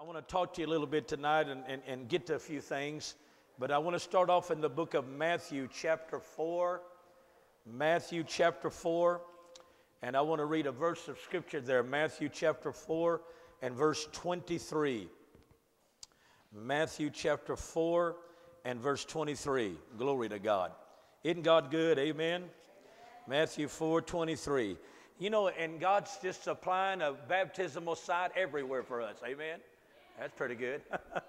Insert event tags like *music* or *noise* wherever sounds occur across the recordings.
I want to talk to you a little bit tonight and, and, and get to a few things. But I want to start off in the book of Matthew, chapter 4. Matthew, chapter 4. And I want to read a verse of scripture there Matthew, chapter 4, and verse 23. Matthew, chapter 4, and verse 23. Glory to God. Isn't God good? Amen. Matthew 4, 23. You know, and God's just supplying a baptismal site everywhere for us. Amen. That's pretty good.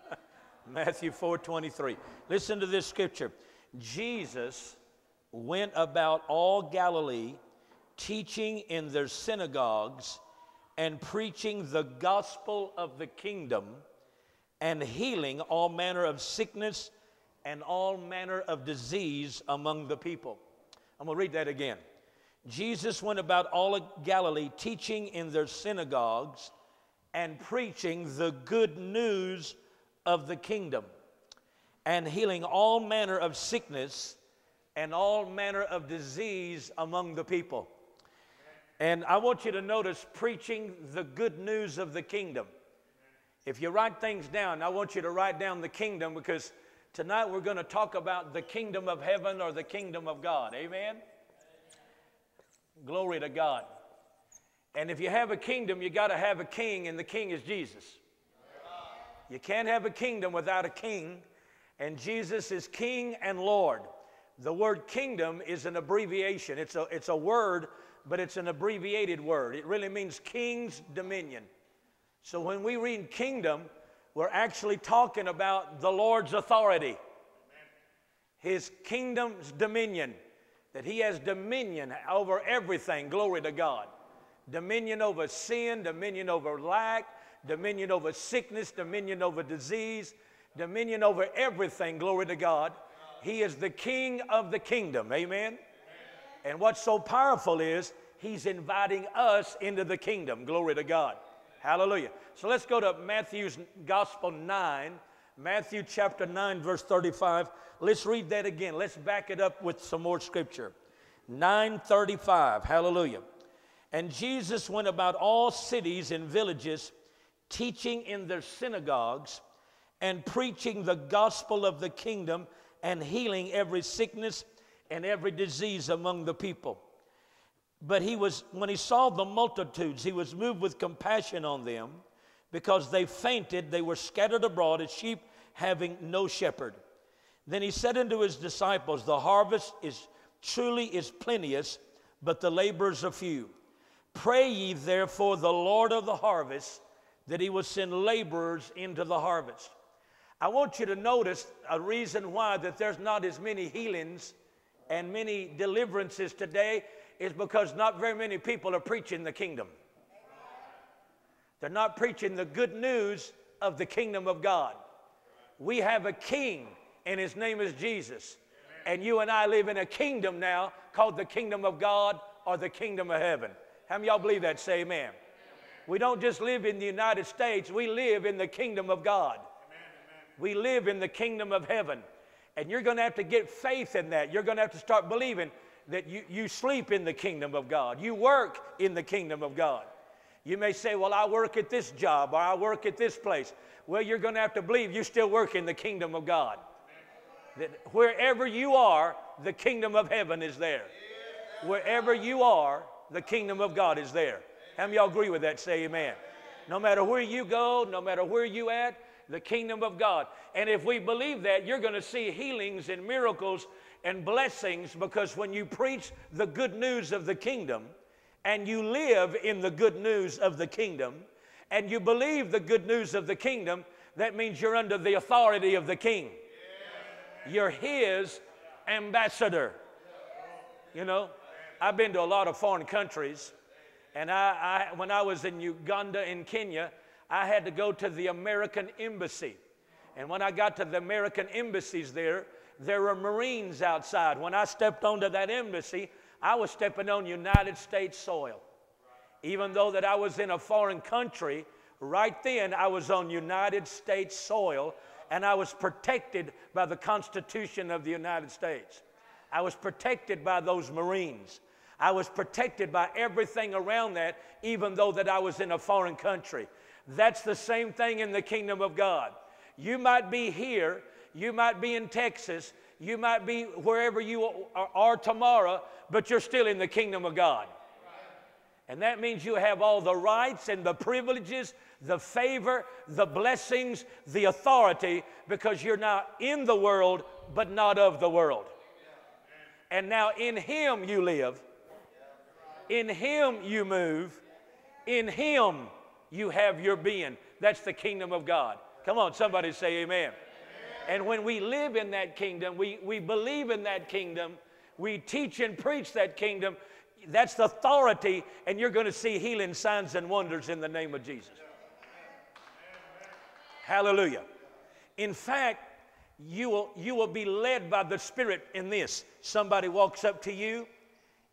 *laughs* Matthew 4 23. Listen to this scripture. Jesus went about all Galilee, teaching in their synagogues and preaching the gospel of the kingdom and healing all manner of sickness and all manner of disease among the people. I'm going to read that again. Jesus went about all of Galilee, teaching in their synagogues and preaching the good news of the kingdom and healing all manner of sickness and all manner of disease among the people. And I want you to notice preaching the good news of the kingdom. If you write things down, I want you to write down the kingdom because tonight we're going to talk about the kingdom of heaven or the kingdom of God. Amen? Glory to God. And if you have a kingdom, you got to have a king, and the king is Jesus. You can't have a kingdom without a king, and Jesus is king and Lord. The word kingdom is an abbreviation, it's a, it's a word, but it's an abbreviated word. It really means king's dominion. So when we read kingdom, we're actually talking about the Lord's authority, his kingdom's dominion, that he has dominion over everything. Glory to God dominion over sin, dominion over lack, dominion over sickness, dominion over disease, dominion over everything. Glory to God. He is the king of the kingdom. Amen. And what's so powerful is he's inviting us into the kingdom. Glory to God. Hallelujah. So let's go to Matthew's Gospel 9, Matthew chapter 9, verse 35. Let's read that again. Let's back it up with some more scripture. 935. Hallelujah. And Jesus went about all cities and villages, teaching in their synagogues and preaching the gospel of the kingdom and healing every sickness and every disease among the people. But he was, when he saw the multitudes, he was moved with compassion on them because they fainted, they were scattered abroad as sheep having no shepherd. Then he said unto his disciples, The harvest is truly is plenteous, but the laborers are few. Pray ye therefore the Lord of the harvest that he will send laborers into the harvest. I want you to notice a reason why that there's not as many healings and many deliverances today is because not very many people are preaching the kingdom. They're not preaching the good news of the kingdom of God. We have a king, and his name is Jesus. And you and I live in a kingdom now called the kingdom of God or the kingdom of heaven. How many y'all believe that? Say amen. amen. We don't just live in the United States, we live in the kingdom of God. Amen, we live in the kingdom of heaven. And you're going to have to get faith in that. You're going to have to start believing that you, you sleep in the kingdom of God, you work in the kingdom of God. You may say, Well, I work at this job or I work at this place. Well, you're going to have to believe you still work in the kingdom of God. That wherever you are, the kingdom of heaven is there. Wherever you are, the kingdom of God is there. How many y'all agree with that? Say amen. No matter where you go, no matter where you at, the kingdom of God. And if we believe that, you're going to see healings and miracles and blessings because when you preach the good news of the kingdom and you live in the good news of the kingdom and you believe the good news of the kingdom, that means you're under the authority of the king. You're his ambassador. You know, I've been to a lot of foreign countries, and I, I, when I was in Uganda and Kenya, I had to go to the American Embassy. And when I got to the American embassies there, there were Marines outside. When I stepped onto that embassy, I was stepping on United States soil. Even though that I was in a foreign country, right then I was on United States soil and I was protected by the Constitution of the United States. I was protected by those Marines. I was protected by everything around that, even though that I was in a foreign country. That's the same thing in the kingdom of God. You might be here, you might be in Texas, you might be wherever you are tomorrow, but you're still in the kingdom of God. And that means you have all the rights and the privileges, the favor, the blessings, the authority, because you're not in the world, but not of the world. And now in Him you live, in Him you move, in Him you have your being. That's the kingdom of God. Come on, somebody say amen. amen. And when we live in that kingdom, we, we believe in that kingdom, we teach and preach that kingdom, that's the authority, and you're going to see healing signs and wonders in the name of Jesus. Hallelujah. In fact, you will, you will be led by the Spirit in this. Somebody walks up to you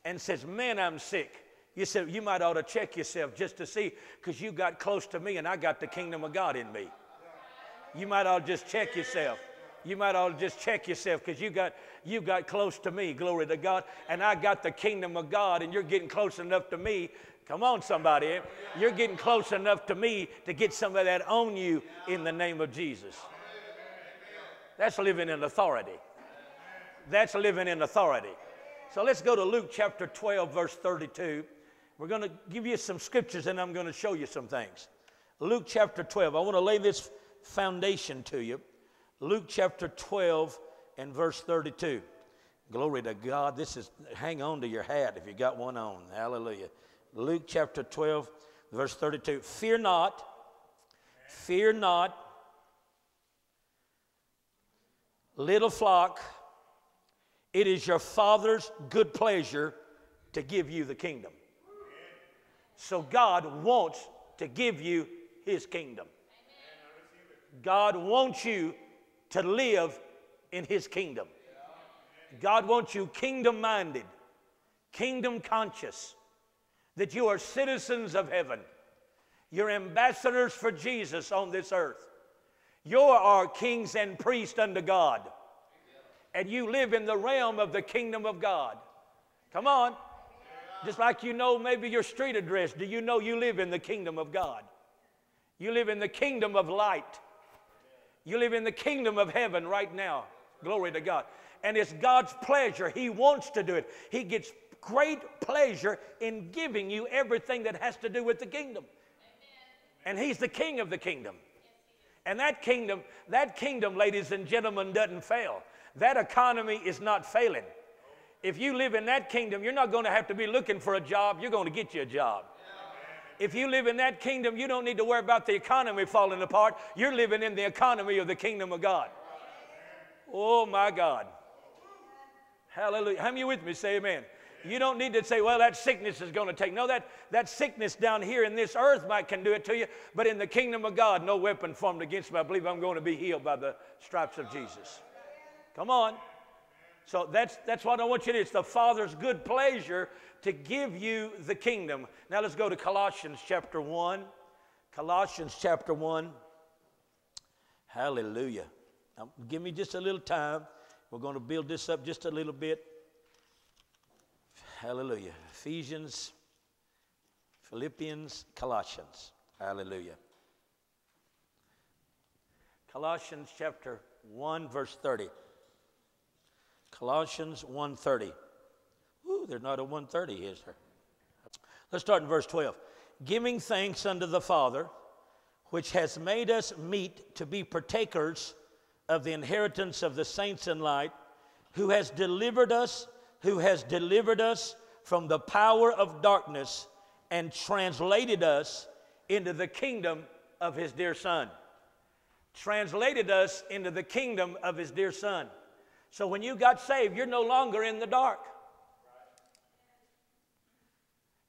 and says, Man, I'm sick. You said, You might ought to check yourself just to see, because you got close to me and I got the kingdom of God in me. You might ought to just check yourself you might ought to just check yourself because you got you got close to me, glory to God, and I got the kingdom of God, and you're getting close enough to me. Come on, somebody. You're getting close enough to me to get some of that on you in the name of Jesus. That's living in authority. That's living in authority. So let's go to Luke chapter 12, verse 32. We're going to give you some scriptures and I'm going to show you some things. Luke chapter 12. I want to lay this foundation to you. Luke chapter 12 and verse 32. Glory to God. This is, hang on to your hat if you got one on. Hallelujah. Luke chapter 12, verse 32. Fear not, fear not, little flock, it is your Father's good pleasure to give you the kingdom. So God wants to give you His kingdom. God wants you to live in His kingdom. God wants you kingdom minded, kingdom conscious, that you are citizens of heaven. You're ambassadors for Jesus on this earth. You are kings and priests unto God. And you live in the realm of the kingdom of God. Come on. Just like you know maybe your street address, do you know you live in the kingdom of God? You live in the kingdom of light. You live in the kingdom of heaven right now. Glory to God. And it's God's pleasure. He wants to do it. He gets great pleasure in giving you everything that has to do with the kingdom. And He's the king of the kingdom. And that kingdom, that kingdom, ladies and gentlemen, doesn't fail. That economy is not failing. If you live in that kingdom, you're not going to have to be looking for a job, you're going to get you a job. If you live in that kingdom, you don't need to worry about the economy falling apart. You're living in the economy of the kingdom of God. Oh my God. Hallelujah. How many with me? Say amen. You don't need to say, well, that sickness is going to take. No, that, that sickness down here in this earth might can do it to you, but in the kingdom of God, no weapon formed against me. I believe I'm going to be healed by the stripes of Jesus. Come on. So that's, that's what I want you to do. It's the Father's good pleasure to give you the kingdom. Now let's go to Colossians chapter 1. Colossians chapter 1. Hallelujah. Now, give me just a little time. We're going to build this up just a little bit. Hallelujah. Ephesians, Philippians, Colossians. Hallelujah. Colossians chapter 1 verse 30. Colossians 1:30. Ooh, there's not a 130, is there? Let's start in verse 12. Giving thanks unto the Father, which has made us meet to be partakers of the inheritance of the saints in light, who has delivered us, who has delivered us from the power of darkness and translated us into the kingdom of his dear Son. Translated us into the kingdom of his dear Son. So when you got saved, you're no longer in the dark.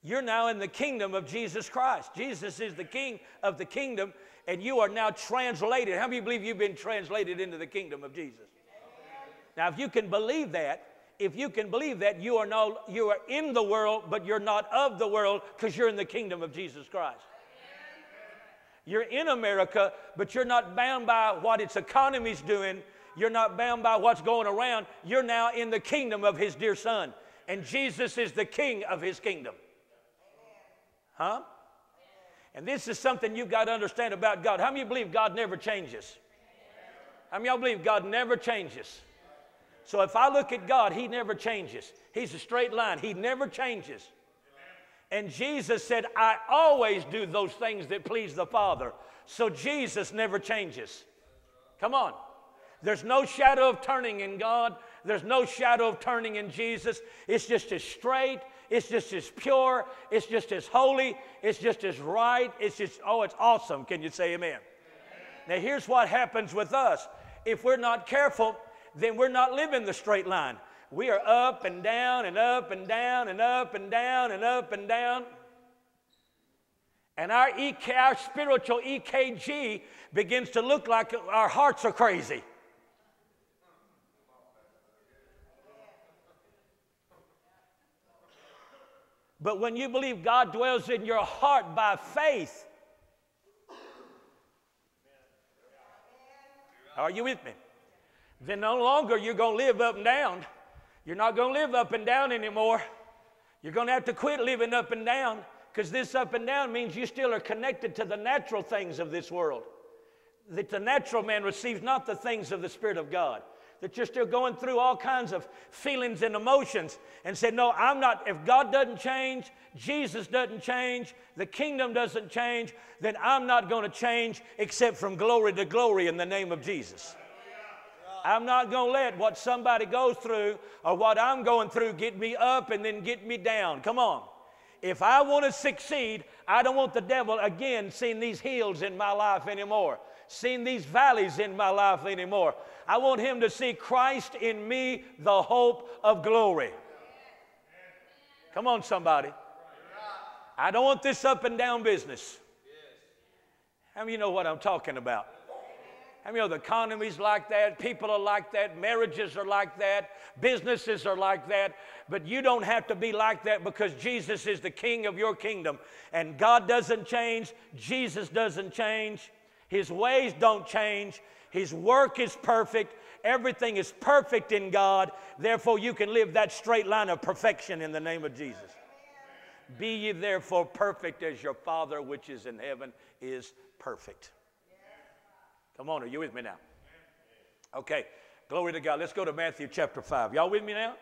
You're now in the kingdom of Jesus Christ. Jesus is the king of the kingdom, and you are now translated. How many believe you've been translated into the kingdom of Jesus? Now, if you can believe that, if you can believe that, you are, no, you are in the world, but you're not of the world because you're in the kingdom of Jesus Christ. You're in America, but you're not bound by what its economy's doing you're not bound by what's going around. You're now in the kingdom of His dear Son. And Jesus is the King of His kingdom. Huh? And this is something you've got to understand about God. How many believe God never changes? How many y'all believe God never changes? So if I look at God, He never changes. He's a straight line, He never changes. And Jesus said, I always do those things that please the Father. So Jesus never changes. Come on. There's no shadow of turning in God. There's no shadow of turning in Jesus. It's just as straight. It's just as pure. It's just as holy. It's just as right. It's just, oh, it's awesome. Can you say amen? Now, here's what happens with us. If we're not careful, then we're not living the straight line. We are up and down and up and down and up and down and up and down. And our, EK, our spiritual EKG begins to look like our hearts are crazy. But when you believe God dwells in your heart by faith, are you with me? Then no longer you're going to live up and down. You're not going to live up and down anymore. You're going to have to quit living up and down because this up and down means you still are connected to the natural things of this world. That the natural man receives not the things of the Spirit of God that you're still going through all kinds of feelings and emotions and said, No, I'm not. If God doesn't change, Jesus doesn't change, the kingdom doesn't change, then I'm not going to change except from glory to glory in the name of Jesus. I'm not going to let what somebody goes through or what I'm going through get me up and then get me down. Come on. If I want to succeed, I don't want the devil again seeing these hills in my life anymore, seeing these valleys in my life anymore. I want him to see Christ in me, the hope of glory. Come on, somebody. I don't want this up and down business. How many of you know what I'm talking about? How many of the economy's like that? People are like that. Marriages are like that. Businesses are like that. But you don't have to be like that because Jesus is the king of your kingdom. And God doesn't change. Jesus doesn't change. His ways don't change. His work is perfect. Everything is perfect in God. Therefore, you can live that straight line of perfection in the name of Jesus. Be ye therefore perfect as your Father which is in heaven is perfect. Come on, are you with me now? Okay, glory to God. Let's go to Matthew chapter 5. Y'all with me now?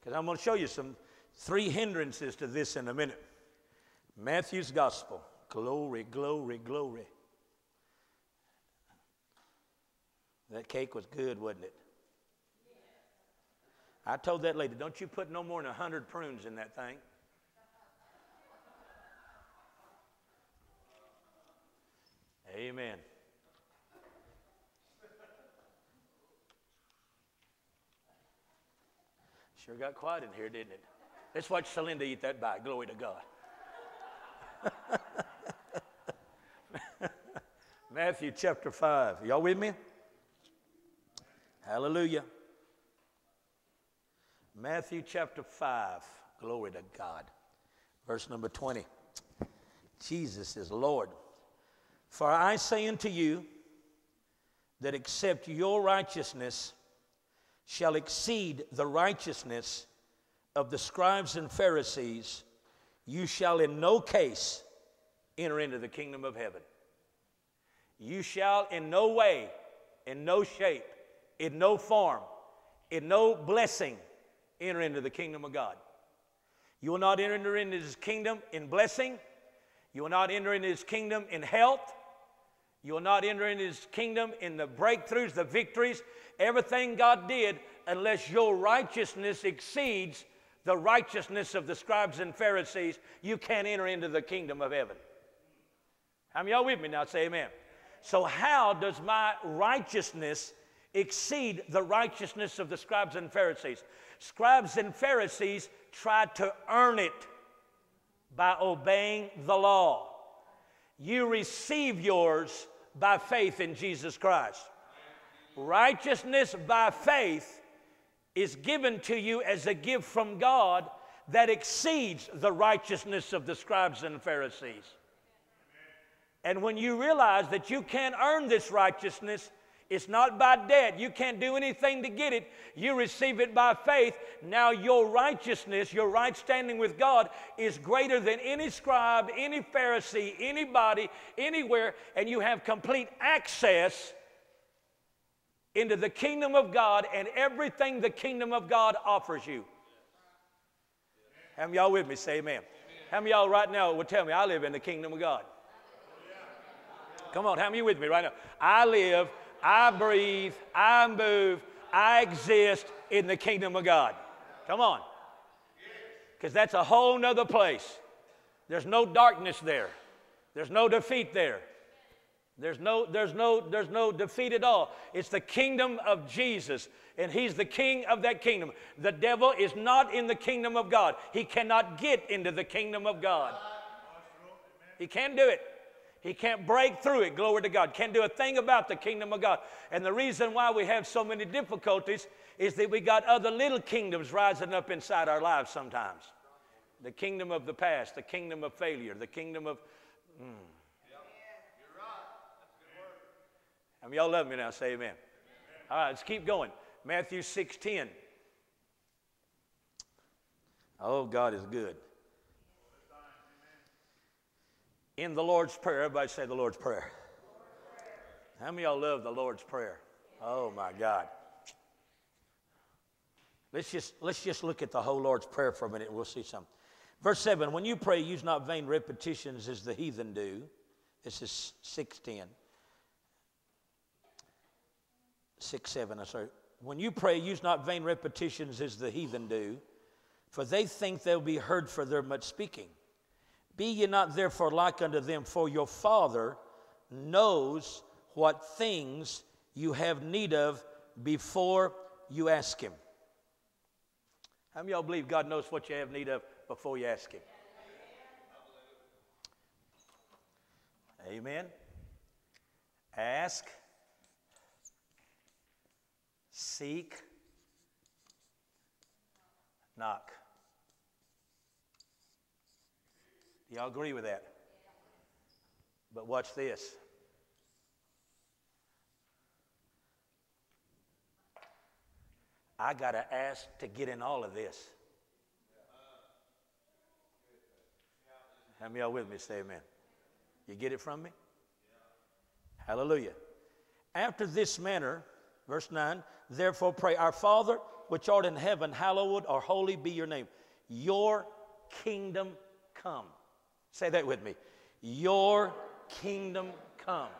Because I'm going to show you some three hindrances to this in a minute. Matthew's gospel. Glory, glory, glory. That cake was good, wasn't it? I told that lady, don't you put no more than 100 prunes in that thing. Amen. Sure got quiet in here, didn't it? Let's watch Celinda eat that bite. Glory to God. *laughs* Matthew chapter 5. Y'all with me? Hallelujah. Matthew chapter 5. Glory to God. Verse number 20. Jesus is Lord. For I say unto you that except your righteousness shall exceed the righteousness of the scribes and Pharisees, you shall in no case enter into the kingdom of heaven. You shall in no way, in no shape, in no form, in no blessing, enter into the kingdom of God. You will not enter into his kingdom in blessing. You will not enter into his kingdom in health. You will not enter into his kingdom in the breakthroughs, the victories, everything God did, unless your righteousness exceeds the righteousness of the scribes and Pharisees. You can't enter into the kingdom of heaven. How many y'all with me now? Say amen. So, how does my righteousness exceed the righteousness of the scribes and Pharisees. Scribes and Pharisees tried to earn it by obeying the law. You receive yours by faith in Jesus Christ. Righteousness by faith is given to you as a gift from God that exceeds the righteousness of the scribes and Pharisees. And when you realize that you can't earn this righteousness, It's not by debt. You can't do anything to get it. You receive it by faith. Now, your righteousness, your right standing with God, is greater than any scribe, any Pharisee, anybody, anywhere, and you have complete access into the kingdom of God and everything the kingdom of God offers you. Many y'all with me? Say amen. How many y'all right now would tell me I live in the kingdom of God? Come on, how many with me right now? I live I breathe, I move, I exist in the kingdom of God. Come on. Because that's a whole nother place. There's no darkness there. There's no defeat there. There's no, there's no, there's no defeat at all. It's the kingdom of Jesus, and He's the king of that kingdom. The devil is not in the kingdom of God. He cannot get into the kingdom of God. He can't do it. He can't break through it, glory to God. Can't do a thing about the kingdom of God. And the reason why we have so many difficulties is that we got other little kingdoms rising up inside our lives sometimes. The kingdom of the past, the kingdom of failure, the kingdom of. Mm. I mean, y'all love me now. Say amen. All right, let's keep going. Matthew 6:10. Oh, God is good in the Lord's Prayer. Everybody say the Lord's Prayer. How many y'all love the Lord's Prayer? Oh my God. Let's just, let's just look at the whole Lord's Prayer for a minute and we'll see something. Verse 7 When you pray, use not vain repetitions as the heathen do. This is 610. 6 7, I'm sorry. When you pray, use not vain repetitions as the heathen do, for they think they'll be heard for their much speaking. Be ye not therefore like unto them, for your Father knows what things you have need of before you ask Him. How many y'all believe God knows what you have need of before you ask Him? Amen. Ask, seek, knock. Do y'all agree with that? But watch this. I got to ask to get in all of this. Many y'all with me? Say amen. You get it from me? Hallelujah. After this manner, verse 9, therefore pray, Our Father, which art in heaven, hallowed or holy be your name. Your kingdom come. Say that with me. Your kingdom come.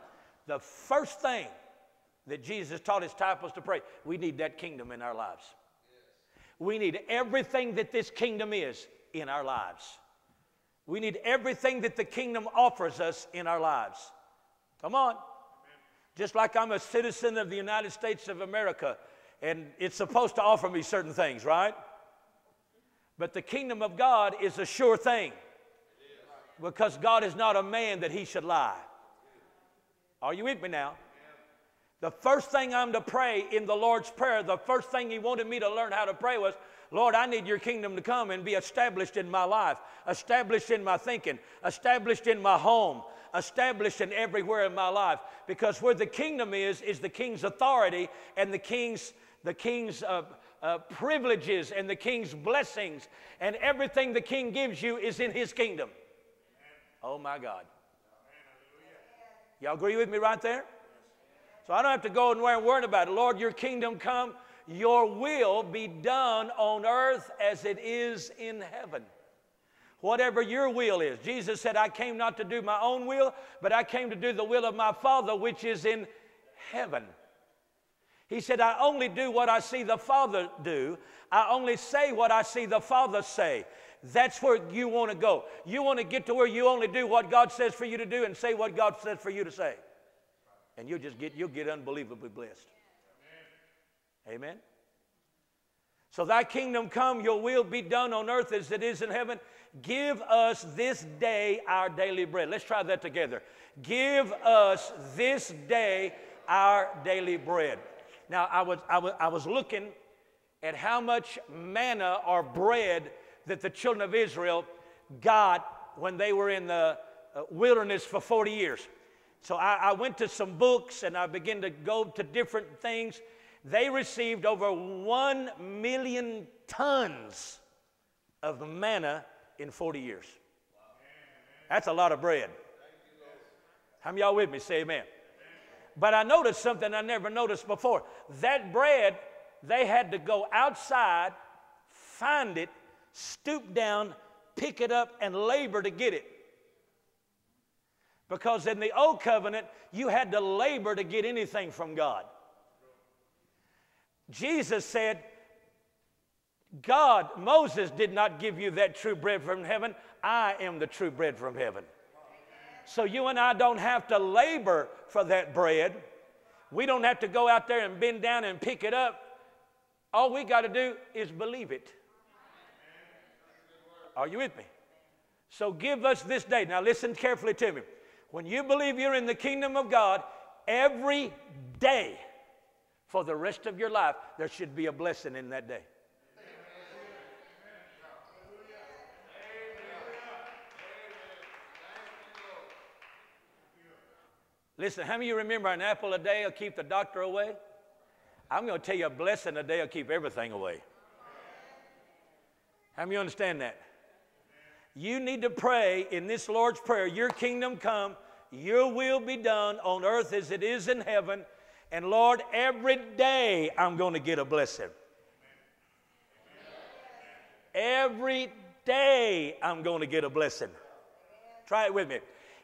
The first thing that Jesus taught his disciples to pray, we need that kingdom in our lives. We need everything that this kingdom is in our lives. We need everything that the kingdom offers us in our lives. Come on. Just like I'm a citizen of the United States of America, and it's supposed to offer me certain things, right? But the kingdom of God is a sure thing because God is not a man that he should lie. Are you with me now? The first thing I'm to pray in the Lord's Prayer, the first thing He wanted me to learn how to pray was, Lord, I need your kingdom to come and be established in my life, established in my thinking, established in my home, established in everywhere in my life. Because where the kingdom is, is the king's authority and the king's, the king's uh, uh, privileges and the king's blessings. And everything the king gives you is in his kingdom. Oh my God. Y'all agree with me right there? So I don't have to go and worry about it. Lord, your kingdom come, your will be done on earth as it is in heaven. Whatever your will is. Jesus said, I came not to do my own will, but I came to do the will of my Father which is in heaven. He said, I only do what I see the Father do. I only say what I see the Father say. That's where you want to go. You want to get to where you only do what God says for you to do and say what God says for you to say. And you'll just get you'll get unbelievably blessed. Amen. Amen. So thy kingdom come, your will be done on earth as it is in heaven. Give us this day our daily bread. Let's try that together. Give us this day our daily bread. Now, I was, I was, I was looking at how much manna or bread that the children of Israel got when they were in the uh, wilderness for 40 years. So I, I went to some books and I began to go to different things. They received over one million tons of manna in 40 years. That's a lot of bread. How many y'all with me? Say amen. But I noticed something I never noticed before. That bread, they had to go outside, find it, stoop down, pick it up, and labor to get it. Because in the old covenant, you had to labor to get anything from God. Jesus said, God, Moses did not give you that true bread from heaven. I am the true bread from heaven. So you and I don't have to labor for that bread. We don't have to go out there and bend down and pick it up. All we got to do is believe it. Are you with me? So give us this day. Now listen carefully to me. When you believe you're in the kingdom of God, every day for the rest of your life, there should be a blessing in that day. Listen, how many of you remember an apple a day will keep the doctor away? I'm going to tell you a blessing a day will keep everything away. How many of you understand that? You need to pray in this Lord's Prayer, Your kingdom come, Your will be done on earth as it is in heaven. And Lord, every day I'm going to get a blessing. Every day I'm going to get a blessing. Try it with me.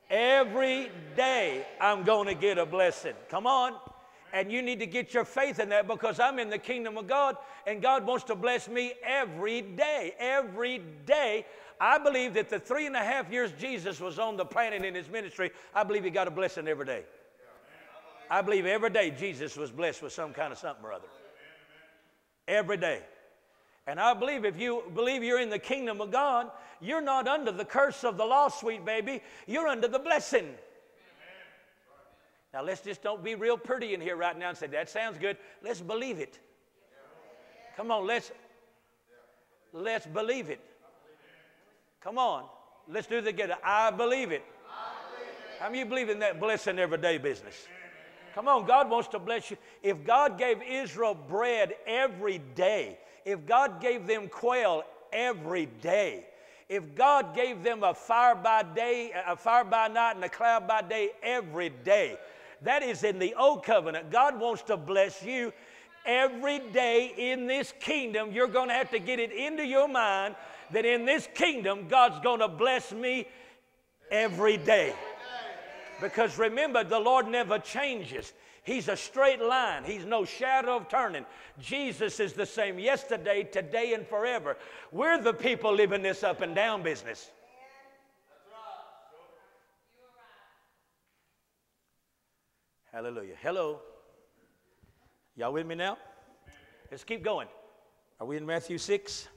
Every day I'm going to get a blessing. Come on. And you need to get your faith in that because I'm in the kingdom of God and God wants to bless me every day. Every day. I believe that the three and a half years Jesus was on the planet in his ministry, I believe he got a blessing every day. I believe every day Jesus was blessed with some kind of something or other. Every day. And I believe if you believe you're in the kingdom of God, you're not under the curse of the law, sweet baby. You're under the blessing. Now let's just don't be real pretty in here right now and say, that sounds good. Let's believe it. Come on, let's let's believe it. Come on. Let's do it together. I believe it. How many you believe in that blessing every day business? Come on, God wants to bless you. If God gave Israel bread every day, if God gave them quail every day, if God gave them a fire by day, a fire by night, and a cloud by day every day, that is in the old covenant. God wants to bless you every day in this kingdom. You're going to have to get it into your mind that in this kingdom, God's going to bless me every day. Because remember, the Lord never changes. He's a straight line. He's no shadow of turning. Jesus is the same yesterday, today, and forever. We're the people living this up and down business. Hallelujah. Hello. Y'all with me now? Let's keep going. Are we in Matthew 6?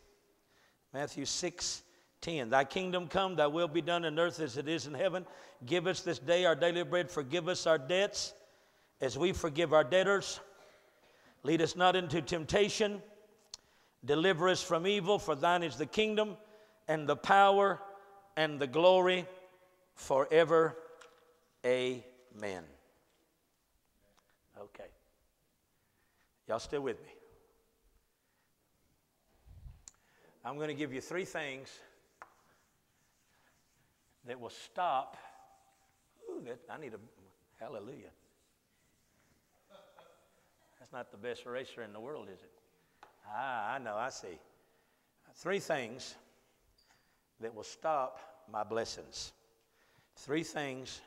Matthew 6, 10. Thy kingdom come, thy will be done in earth as it is in heaven. Give us this day our daily bread. Forgive us our debts as we forgive our debtors. Lead us not into temptation. Deliver us from evil, for thine is the kingdom and the power and the glory forever. Amen. Okay. Y'all still with me? I'm going to give you three things that will stop. Ooh, that, I need a hallelujah. That's not the best racer in the world, is it? Ah, I know, I see. Three things that will stop my blessings. Three things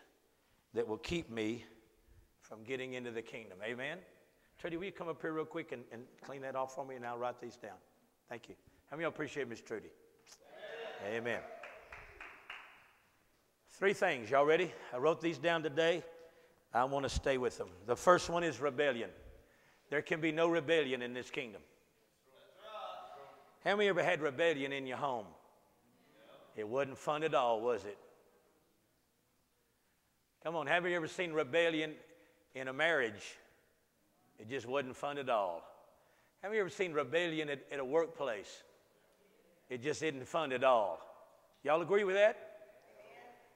that will keep me from getting into the kingdom. Amen? Trudy, will you come up here real quick and, and clean that off for me and I'll write these down? Thank you. How many of you appreciate Miss Trudy? Amen. Amen. Three things. Y'all ready? I wrote these down today. I want to stay with them. The first one is rebellion. There can be no rebellion in this kingdom. How many ever had rebellion in your home? It wasn't fun at all, was it? Come on, have you ever seen rebellion in a marriage? It just wasn't fun at all. Have you ever seen rebellion at, at a workplace? It just isn't fun at all. Y'all agree with that?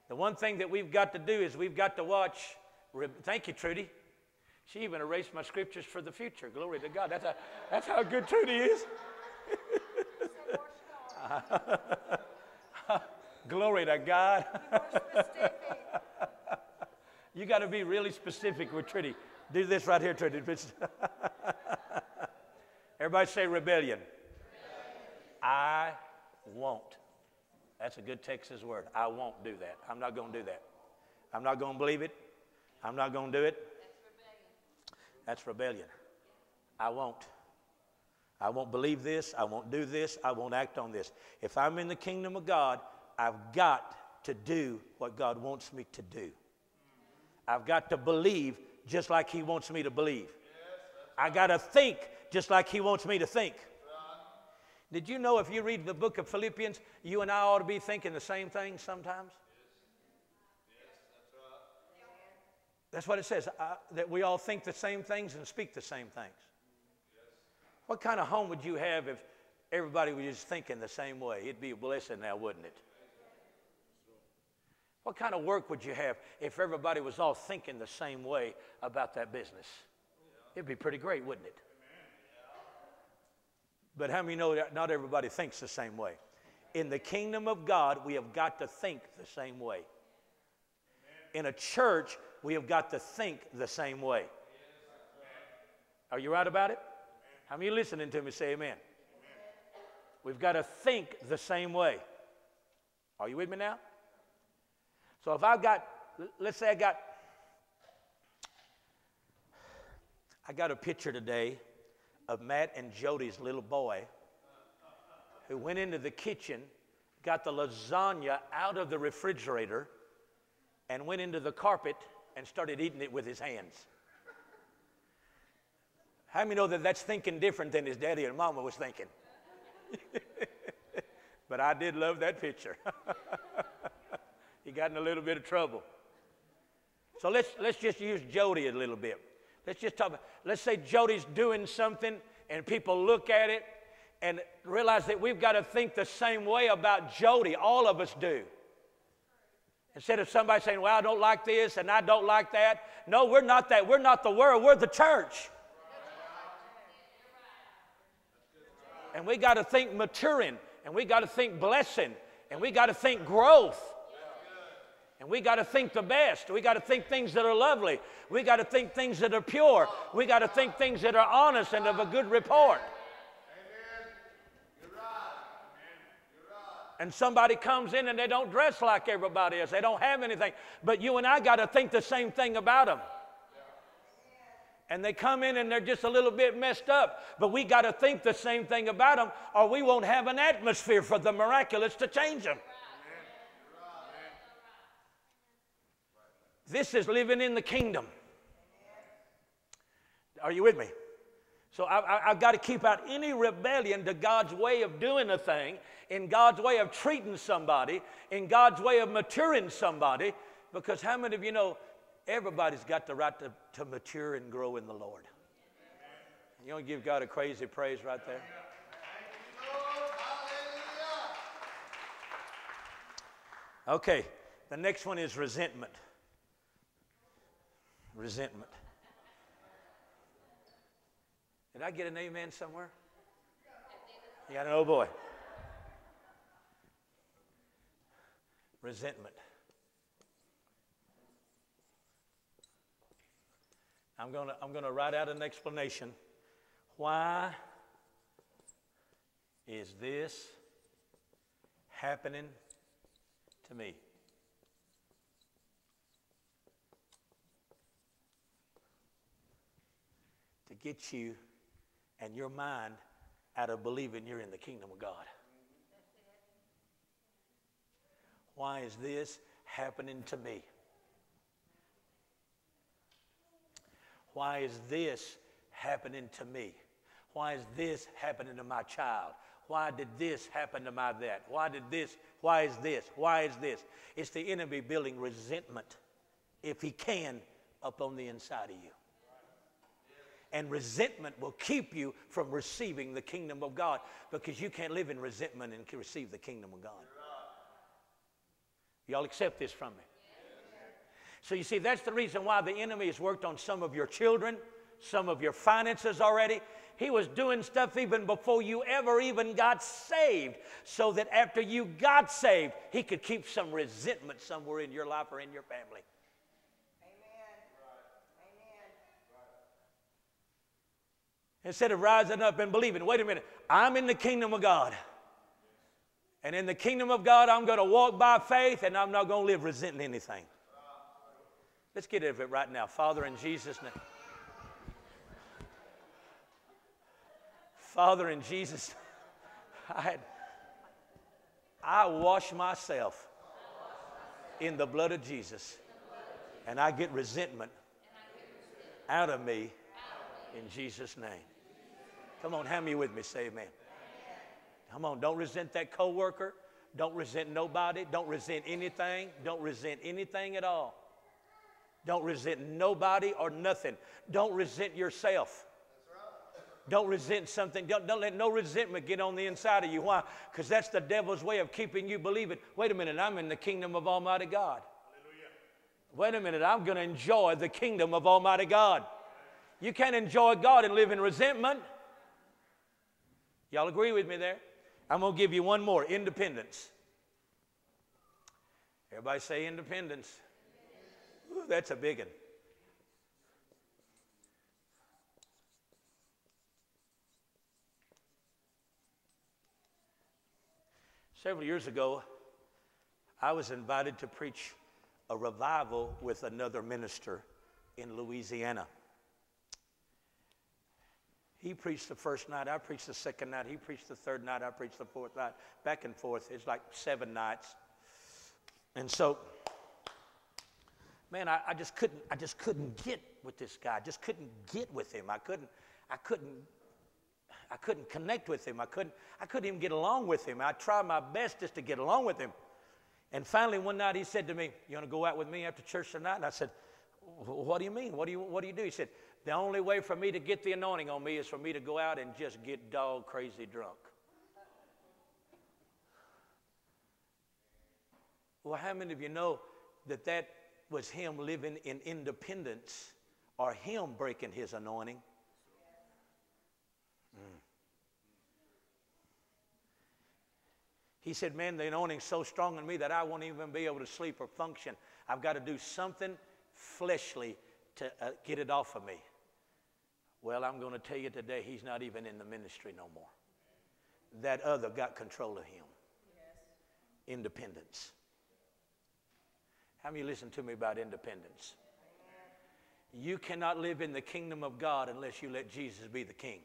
The one thing that we've got to do is we've got to watch Thank you, Trudy. She even erased my scriptures for the future. Glory to God. That's, that's how good Trudy is. *laughs* Glory to God. You got to be really specific with Trudy. Do this right here, Trudy. *laughs* Everybody say rebellion. rebellion. I won't. That's a good Texas word. I won't do that. I'm not going to do that. I'm not going to believe it. I'm not going to do it. That's rebellion. I won't. I won't believe this. I won't do this. I won't act on this. If I'm in the kingdom of God, I've got to do what God wants me to do. I've got to believe just like He wants me to believe. I got to think just like He wants me to think. Did you know if you read the book of Philippians, you and I ought to be thinking the same thing sometimes? That's what it says, uh, that we all think the same things and speak the same things. What kind of home would you have if everybody was just thinking the same way? It'd be a blessing now, wouldn't it? What kind of work would you have if everybody was all thinking the same way about that business? It'd be pretty great, wouldn't it? But how many know that not everybody thinks the same way? In the kingdom of God, we have got to think the same way. In a church, we have got to think the same way. Are you right about it? How many listening to me say amen? We've got to think the same way. Are you with me now? So if I've got, let's say I got, I got a picture today of Matt and Jody's little boy who went into the kitchen, got the lasagna out of the refrigerator, and went into the carpet and started eating it with his hands. How many know that that's thinking different than his daddy and mama was thinking? *laughs* but I did love that picture. *laughs* he got in a little bit of trouble. So let's, let's just use Jody a little bit. Let's just talk about, let's say Jody's doing something and people look at it and realize that we've got to think the same way about Jody. All of us do. Instead of somebody saying, Well, I don't like this and I don't like that. No, we're not that. We're not the world, we're the church. And we got to think maturing, and we got to think blessing, and we got to think growth. And we got to think the best. We got to think things that are lovely. We got to think things that are pure. We got to think things that are honest and of a good report. and somebody comes in and they don't dress like everybody else. They don't have anything. But you and I got to think the same thing about them. And they come in and they're just a little bit messed up. But we got to think the same thing about them, or we won't have an atmosphere for the miraculous to change them. This is living in the kingdom. Are you with me? So I, have got to keep out any rebellion to God's way of doing a thing, in God's way of treating somebody, in God's way of maturing somebody, because how many of you know everybody's got the right to, to mature and grow in the Lord? You don't give God a crazy praise right there? Okay, the next one is resentment. Resentment. Did I get an amen somewhere? You got an oh boy. Resentment. I'm going to I'm going to write out an explanation. Why is this happening to me? Get you and your mind out of believing you're in the kingdom of God. Why is this happening to me? Why is this happening to me? Why is this happening to my child? Why did this happen to my that? Why did this? Why is this? Why is this? It's the enemy building resentment, if he can, up on the inside of you and resentment will keep you from receiving the kingdom of God because you can't live in resentment and receive the kingdom of God. Y'all accept this from me? So you see, that's the reason why the enemy has worked on some of your children, some of your finances already. He was doing stuff even before you ever even got saved, so that after you got saved, he could keep some resentment somewhere in your life or in your family. Instead of rising up and believing, wait a minute, I'm in the kingdom of God. And in the kingdom of God, I'm going to walk by faith and I'm not going to live resenting anything. Let's get of it right now. Father, in Jesus' name. Father, in Jesus, I, I wash myself in the blood of Jesus, and I get resentment out of me in Jesus' name. Come on, hand me with me. Say amen. Come on, don't resent that coworker. Don't resent nobody. Don't resent anything. Don't resent anything at all. Don't resent nobody or nothing. Don't resent yourself. Don't resent something. Don't, don't let no resentment get on the inside of you. Why? Because that's the devil's way of keeping you believing. Wait a minute, I'm in the kingdom of Almighty God. Hallelujah. Wait a minute, I'm going to enjoy the kingdom of Almighty God. You can't enjoy God and live in resentment. Y'all agree with me there? I'm going to give you one more independence. Everybody say independence. Ooh, that's a big one. Several years ago, I was invited to preach a revival with another minister in Louisiana. He preached the first night, I preached the second night, he preached the third night, I preached the fourth night, back and forth. It's like seven nights. And so, man, I, I just couldn't, I just couldn't get with this guy. I just couldn't get with him. I couldn't, I couldn't, I couldn't connect with him. I couldn't, I couldn't even get along with him. I tried my best just to get along with him. And finally, one night he said to me, You want to go out with me after church tonight? And I said, What do you mean? What do you, what do you do? He said, the only way for me to get the anointing on me is for me to go out and just get dog crazy drunk. Well, how many of you know that that was him living in independence or him breaking his anointing? Mm. He said, Man, the anointing's so strong in me that I won't even be able to sleep or function. I've got to do something fleshly to uh, get it off of me. Well, I'm going to tell you today, he's not even in the ministry no more. That other got control of him. Yes. Independence. How many listen to me about independence? You cannot live in the kingdom of God unless you let Jesus be the king.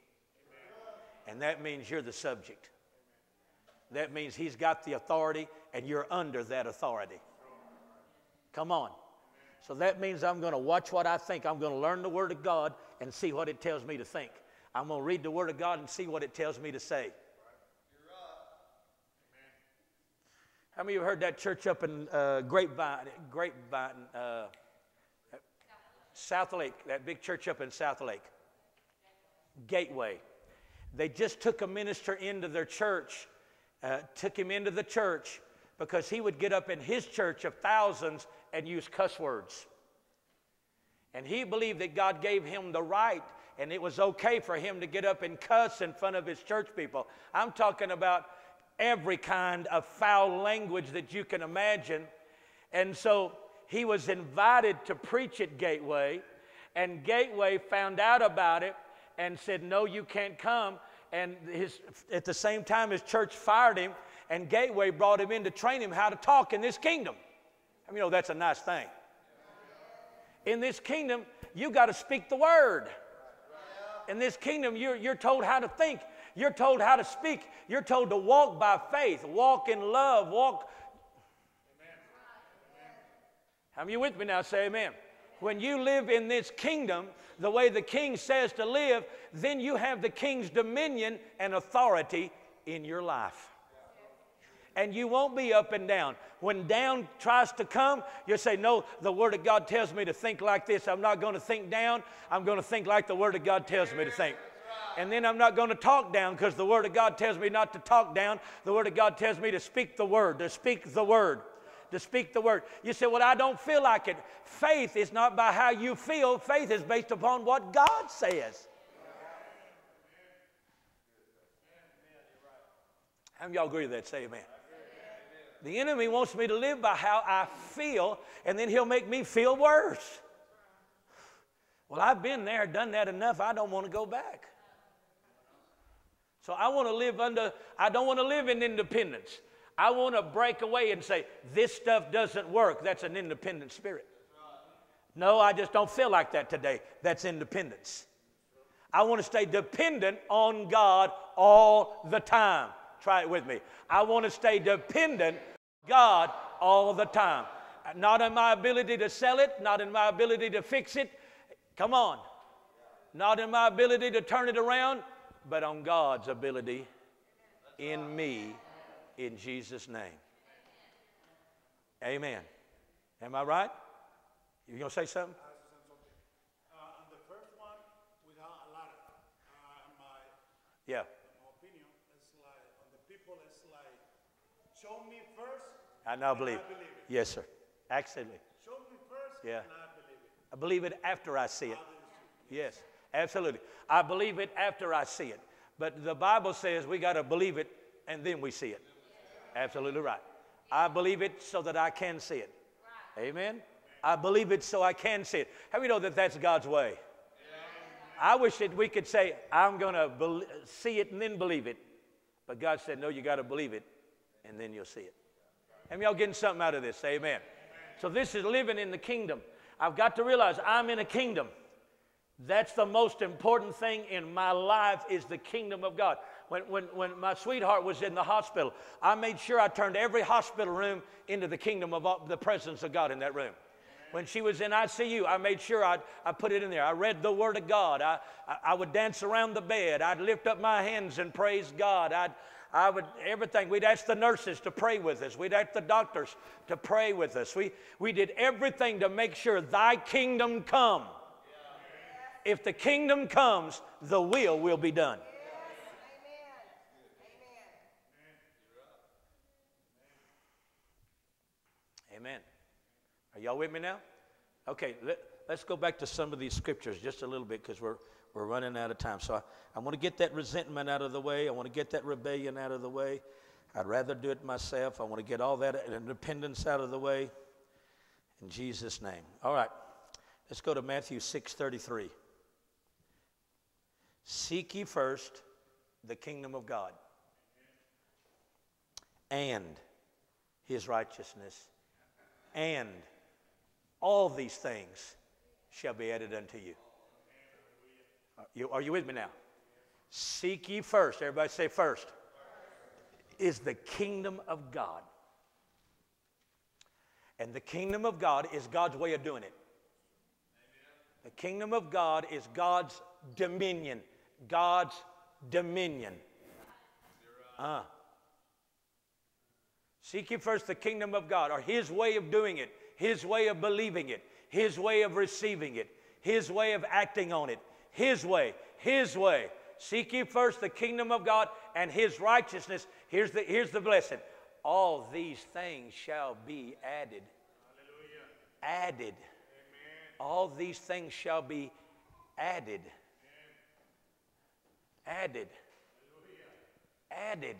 And that means you're the subject. That means he's got the authority and you're under that authority. Come on. So that means I'm going to watch what I think. I'm going to learn the Word of God and see what it tells me to think. I'm going to read the Word of God and see what it tells me to say. How many of you heard that church up in uh, Grapevine, Grapevine, uh, South Lake, that big church up in South Lake? Gateway. They just took a minister into their church, uh, took him into the church because he would get up in his church of thousands and use cuss words. And he believed that God gave him the right and it was okay for him to get up and cuss in front of his church people. I'm talking about every kind of foul language that you can imagine. And so he was invited to preach at Gateway, and Gateway found out about it and said, No, you can't come. And his, at the same time, his church fired him, and Gateway brought him in to train him how to talk in this kingdom. I mean, you know, that's a nice thing. In this kingdom, you got to speak the word. In this kingdom, you're, you're told how to think. You're told how to speak. You're told to walk by faith, walk in love, walk. How many you with me now? Say amen. When you live in this kingdom the way the king says to live, then you have the king's dominion and authority in your life and you won't be up and down. When down tries to come, you say, No, the Word of God tells me to think like this. I'm not going to think down. I'm going to think like the Word of God tells me to think. And then I'm not going to talk down because the Word of God tells me not to talk down. The Word of God tells me to speak the Word, to speak the Word. to speak the word. You say, Well, I don't feel like it. Faith is not by how you feel, faith is based upon what God says. How many y'all agree with that? Say amen. The enemy wants me to live by how I feel, and then he'll make me feel worse. Well, I've been there, done that enough. I don't want to go back. So I want to live under, I don't want to live in independence. I want to break away and say, this stuff doesn't work. That's an independent spirit. No, I just don't feel like that today. That's independence. I want to stay dependent on God all the time. Try it with me. I want to stay dependent God all the time. Not in my ability to sell it, not in my ability to fix it. Come on. Not in my ability to turn it around, but on God's ability in me in Jesus' name. Amen. Am I right? You gonna say something? Uh, the first one, without a lot of, uh, my, Yeah. my opinion, it's like, on the people, it's like, show me first. I now and believe. I believe it. Yes, sir. Absolutely. Show me first, Yeah. and I believe it. I believe it after I see it. Yes, absolutely. I believe it after I see it. But the Bible says we got to believe it and then we see it. Absolutely right. I believe it so that I can see it. Amen. I believe it so I can see it. How many know that that's God's way? I wish that we could say, I'm going to bel see it and then believe it. But God said, no, you got to believe it and then you'll see it. And y'all getting something out of this? Say amen. So this is living in the kingdom. I've got to realize I'm in a kingdom. That's the most important thing in my life is the kingdom of God. When, when, when my sweetheart was in the hospital, I made sure I turned every hospital room into the kingdom of all, the presence of God in that room. When she was in ICU, I made sure I, I put it in there. I read the Word of God. I, I, I would dance around the bed. I'd lift up my hands and praise God. I'd, I would, everything. We'd ask the nurses to pray with us. We'd ask the doctors to pray with us. We, we did everything to make sure thy kingdom come. If the kingdom comes, the will will be done. Amen. Are y'all with me now? Okay, let, us go back to some of these scriptures just a little bit because we're, we're running out of time. So I, I want to get that resentment out of the way. I want to get that rebellion out of the way. I'd rather do it myself. I want to get all that independence out of the way. In Jesus' name. All right, let's go to Matthew 6:33. Seek ye first the kingdom of God and his righteousness, and all these things shall be added unto you. Are you, are you with me now? Seek ye first, everybody say first, is the kingdom of God. And the kingdom of God is God's way of doing it. The kingdom of God is God's dominion. God's dominion. Uh. Seek ye first the kingdom of God, or His way of doing it, His way of believing it, His way of receiving it, His way of acting on it, His way, His way. Seek ye first the kingdom of God and His righteousness. Here's the, here's the blessing. All these things shall be added. Hallelujah. Added. Amen. All these things shall be added. Added. Added.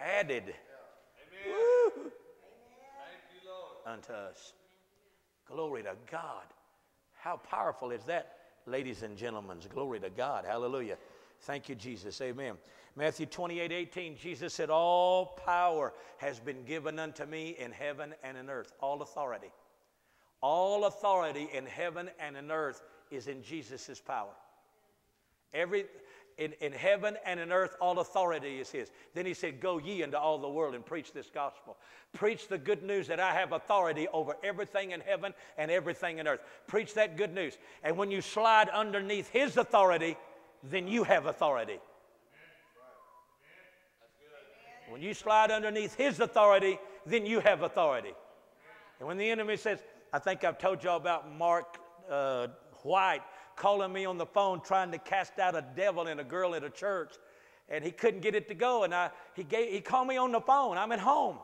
Added. Woo. Thank you, Lord, unto us. Glory to God. How powerful is that, ladies and gentlemen? Glory to God. Hallelujah. Thank you, Jesus. Amen. Matthew 28 18, Jesus said, All power has been given unto me in heaven and in earth. All authority. All authority in heaven and in earth is in Jesus' power. Every, in, in heaven and in earth, all authority is His. Then He said, Go ye into all the world and preach this gospel. Preach the good news that I have authority over everything in heaven and everything in earth. Preach that good news. And when you slide underneath His authority, then you have authority. When you slide underneath His authority, then you have authority. And when the enemy says, I think I've told y'all about Mark uh, White calling me on the phone trying to cast out a devil in a girl at a church, and he couldn't get it to go. And I, he, gave, he called me on the phone. I'm at home.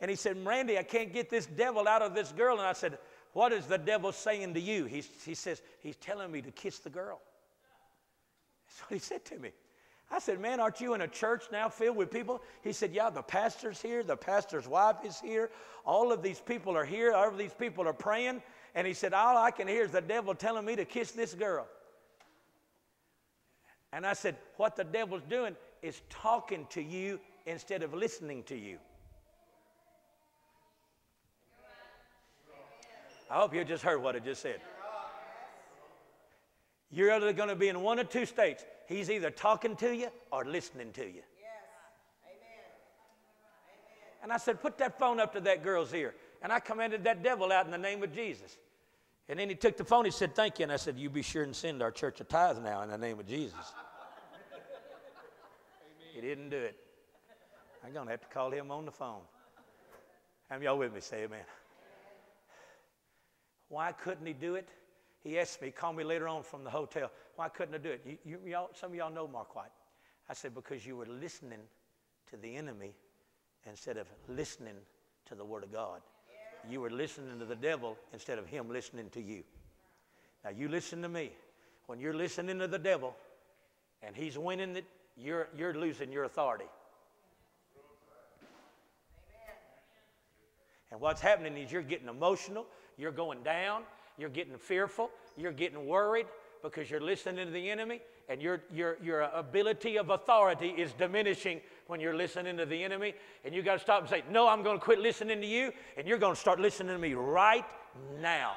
And he said, Randy, I can't get this devil out of this girl. And I said, What is the devil saying to you? He, he says, He's telling me to kiss the girl. That's what he said to me. I said, Man, aren't you in a church now filled with people? He said, Yeah, the pastor's here, the pastor's wife is here, all of these people are here, all of these people are praying. And he said, All I can hear is the devil telling me to kiss this girl. And I said, What the devil's doing is talking to you instead of listening to you. I hope you just heard what I just said. You're either going to be in one of two states. He's either talking to you or listening to you. And I said, Put that phone up to that girl's ear. And I commanded that devil out in the name of Jesus. And then he took the phone, he said, Thank you. And I said, You be sure and send our church a tithe now in the name of Jesus. he didn't do it. I'm going to have to call him on the phone. Have y'all with me? Say amen. Why couldn't he do it? He asked me, call me later on from the hotel. Why couldn't I do it? You, you, y'all, some of y'all know Mark White. I said, because you were listening to the enemy instead of listening to the Word of God. You were listening to the devil instead of him listening to you. Now, you listen to me. When you're listening to the devil and he's winning it, you're, you're losing your authority. And what's happening is you're getting emotional, you're going down, you're getting fearful, you're getting worried because you're listening to the enemy, and your, your, your ability of authority is diminishing when you're listening to the enemy. And you got to stop and say, No, I'm going to quit listening to you, and you're going to start listening to me right now.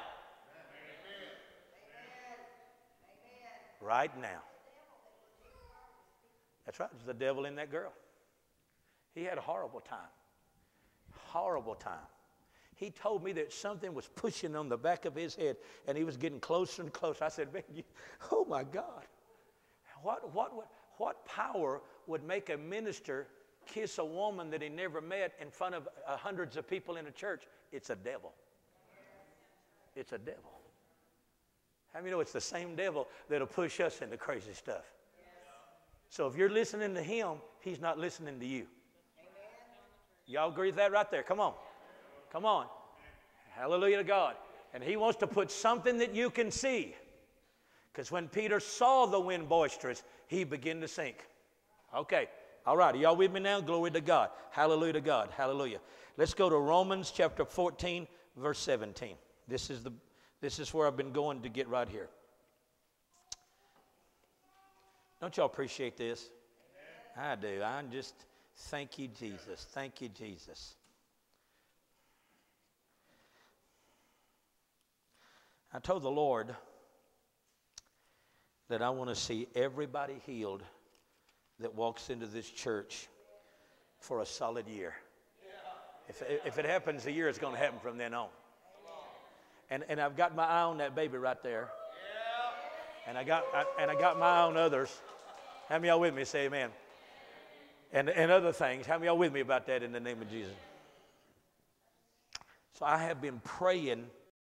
Right now. That's right, there's the devil in that girl. He had a horrible time. Horrible time. He told me that something was pushing on the back of his head and he was getting closer and closer. I said, Man, you, oh my God. What, what, what, what power would make a minister kiss a woman that he never met in front of uh, hundreds of people in a church? It's a devil. It's a devil. How many know it's the same devil that'll push us into crazy stuff? So if you're listening to him, he's not listening to you. Y'all agree with that right there? Come on. Come on. Hallelujah to God. And he wants to put something that you can see. Because when Peter saw the wind boisterous, he began to sink. Okay. All right. Are y'all with me now? Glory to God. Hallelujah to God. Hallelujah. Let's go to Romans chapter 14, verse 17. This is, the, this is where I've been going to get right here. Don't y'all appreciate this? I do. I just thank you, Jesus. Thank you, Jesus. I told the Lord that I want to see everybody healed that walks into this church for a solid year. If, if it happens a year, it's going to happen from then on. And, and I've got my eye on that baby right there. And I got, I, and I got my eye on others. How many y'all with me? Say amen. And, and other things. How many y'all with me about that in the name of Jesus? So I have been praying